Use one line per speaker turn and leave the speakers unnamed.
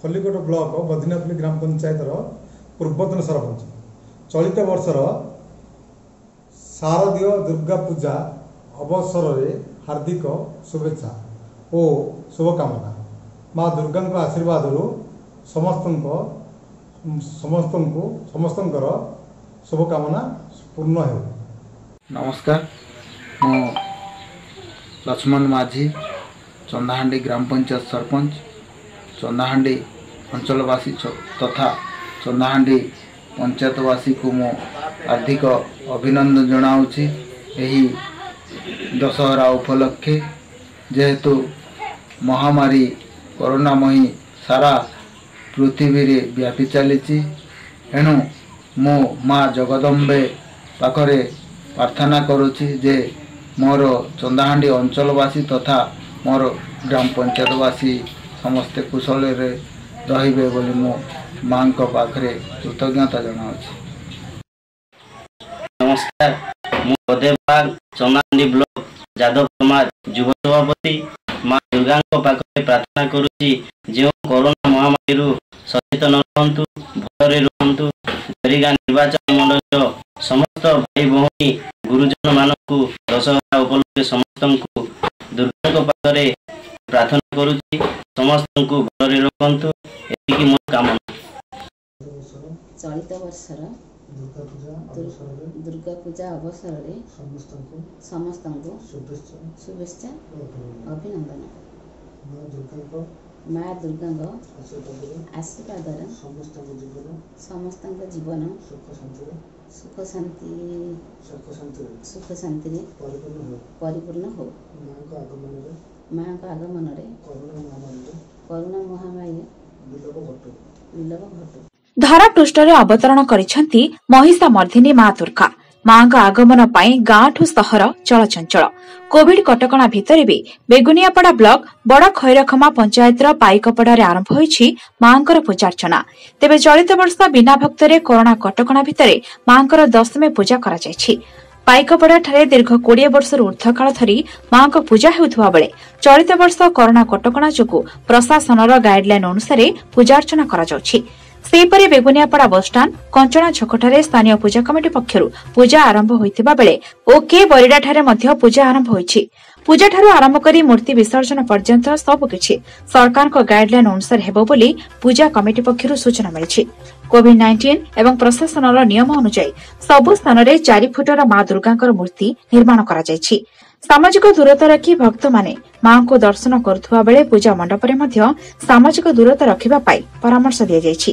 Khallikote block ବଦିନାପଲ୍ଲୀ ଗ୍ରାମ ପଞ୍ଚାୟତର ପୂର୍ବତନ ସରପଞ୍ଚ। ଚଳିତ ବର୍ଷର ଶାରଦୀୟ ଦୁର୍ଗା ପୂଜା ଅବସରରେ ହାର୍ଦ୍ଦିକ ଶୁଭେଚ୍ଛା ଓ ଶୁଭକାମନା। ମା ଦୁର୍ଗାଙ୍କ ଆଶୀର୍ବାଦରୁ ସମସ୍ତଙ୍କ ସମସ୍ତଙ୍କୁ ସମସ୍ତଙ୍କର ଶୁଭକାମନା ପୂର୍ଣ୍ଣ ହେଉ।
ନମସ୍କାର ମୁଁ ଲକ୍ଷ୍ମଣ ମାଝୀ ଚନ୍ଦାହାଣ୍ଡି ଗ୍ରାମ ପଞ୍ଚାୟତ ସରପଞ୍ଚ। ଚନ୍ଦାହାଣ୍ଡି ଅଞ୍ଚଳବାସୀ ତଥା ଚନ୍ଦାହାଣ୍ଡି ପଞ୍ଚାୟତବାସୀକୁ ମୁଁ ହାର୍ଦ୍ଦିକ ଅଭିନନ୍ଦନ ଜଣାଉଛି। ଏହି ଦଶହରା ଉପଲକ୍ଷେ ଯେହେତୁ ମହାମାରୀ କରୋନାମୟୀ ସାରା ପୃଥିବୀରେ ବ୍ୟାପି ଚାଲିଛି ଏଣୁ ମୁଁ ମା ଜଗଦମ୍ବେ ପାଖରେ ପ୍ରାର୍ଥନା କରୁଛି ଯେ ମୋର ଚନ୍ଦାହାଣ୍ଡି ଅଞ୍ଚଳବାସୀ ତଥା ମୋର ଗ୍ରାମ ପଞ୍ଚାୟତବାସୀ ସମସ୍ତେ କୁଶଳରେ ରହିବେ ବୋଲି ମୁଁ ମାଙ୍କ ପାଖରେ କୃତଜ୍ଞତା ଜଣାଉଛି।
ନମସ୍କାର ମୁଁ ବଦେବାଗ ବ୍ଲକ ଯାଦବ ସମାଜ ଯୁବ ସଭାପତି ମା ଦୁର୍ଗାଙ୍କ ପାଖରେ ପ୍ରାର୍ଥନା କରୁଛି ଯେଉଁ କରୋନା ମହାମାରୀରୁ ସଚେତନ ରୁହନ୍ତୁ ଭଲରେ ରୁହନ୍ତୁ ଜରିଗାଁ ନିର୍ବାଚନ ମଣ୍ଡଳୀର ସମସ୍ତ ଭାଇ ଭଉଣୀ ଗୁରୁଜନ ମାନଙ୍କୁ ଦଶହରା ଉପଲକ୍ଷେ ସମସ୍ତଙ୍କୁ ଦୁର୍ଗାଙ୍କ ପାଖରେ ପ୍ରାର୍ଥନା କରୁଛି। ସମସ୍ତଙ୍କୁ ଭଲରେ ରଖନ୍ତୁ ଏତିକି ମୋ କାମନା।
ଚଳିତ ବର୍ଷର
ଦୁର୍ଗା ପୂଜା
ଅବସରରେ
ସମସ୍ତଙ୍କୁ ଶୁଭେଚ୍ଛା ଅଭିନନ୍ଦନ। ମା ଦୁର୍ଗାଙ୍କ ଆଶୀର୍ବାଦରେ ସମସ୍ତଙ୍କ ଜୀବନ ସୁଖ
ଶାନ୍ତି
ସୁଖ ଶାନ୍ତିରେ ପରିପୂର୍ଣ୍ଣ ହେଉ।
ପରିପୂର୍ଣ୍ଣ
ଆଗମନରେ
ମାଙ୍କ ଆଗମନରେ କରୁଣା ମହାମାରୀ ବିଲୋପ ଘଟୁ।
ଧରାପୃଷ୍ଠରେ ଅବତରଣ କରିଛନ୍ତି ମହିଷା ମର୍ଦ୍ଦିନୀ ମା ଦୁର୍ଗା। ମାଙ୍କ ଆଗମନ ପାଇଁ ଗାଁଠୁ ସହର ଚଳଚଞ୍ଚଳ। କୋଭିଡ କଟକଣା ଭିତରେ ବି ବେଗୁନିଆପଡା ବ୍ଲକ ବଡ ଖୈରଖମା ପଞ୍ଚାୟତର ପାଇକପଡାରେ ଆରମ୍ଭ ହୋଇଛି ମାଙ୍କର ପୂଜାର୍ଚ୍ଚନା। ତେବେ ଚଳିତ ବର୍ଷ ବିନା ଭକ୍ତରେ କରୋନା କଟକଣା ଭିତରେ ମାଙ୍କର ଦଶମୀ ପୂଜା କରାଯାଇଛି। ପାଇକପଡାଠାରେ ଦୀର୍ଘ କୋଡ଼ିଏ ବର୍ଷରୁ ଉର୍ଦ୍ଧ୍ୱକାଳ ଧରି ମାଙ୍କ ପୂଜା ହେଉଥିବା ବେଳେ ଚଳିତ ବର୍ଷ କରୋନା କଟକଣା ଯୋଗୁଁ ପ୍ରଶାସନର ଗାଇଡଲାଇନ ଅନୁସାରେ ପୂଜାର୍ଚ୍ଚନା କରାଯାଉଛି। ସେହିପରି ବେଗୁନିଆପଡା ବସ୍ଷ୍ଟାଣ୍ଡ କଞ୍ଚଣା ଛକଠାରେ ସ୍ଥାନୀୟ ପୂଜା କମିଟି ପକ୍ଷରୁ ପୂଜା ଆରମ୍ଭ ହୋଇଥିବା ବେଳେ ଓକେ ବରିଡାଠାରେ ମଧ୍ୟ ପୂଜା ଆରମ୍ଭ ହୋଇଛି। ପୂଜାଠାରୁ ଆରମ୍ଭ କରି ମୂର୍ତ୍ତି ବିସର୍ଜନ ପର୍ଯ୍ୟନ୍ତ ସବୁକିଛି ସରକାରଙ୍କ ଗାଇଡଲାଇନ ଅନୁସାରେ ହେବ ବୋଲି ପୂଜା କମିଟି ପକ୍ଷରୁ ସୂଚନା ମିଳିଛି। କୋଭିଡ ନାଇଣ୍ଟିନ୍ ଏବଂ ପ୍ରଶାସନର ନିୟମ ଅନୁଯାୟୀ ସବୁ ସ୍ଥାନରେ ଚାରି ଫୁଟର ମା ଦୁର୍ଗାଙ୍କର ମୂର୍ତ୍ତି ନିର୍ମାଣ କରାଯାଇଛି। ସାମାଜିକ ଦୂରତା ରଖି ଭକ୍ତମାନେ ମାଙ୍କୁ ଦର୍ଶନ କରୁଥିବା ବେଳେ ପୂଜା ମଣ୍ଡପରେ ମଧ୍ୟ ସାମାଜିକ ଦୂରତା ରଖିବା ପାଇଁ ପରାମର୍ଶ ଦିଆଯାଇଛି।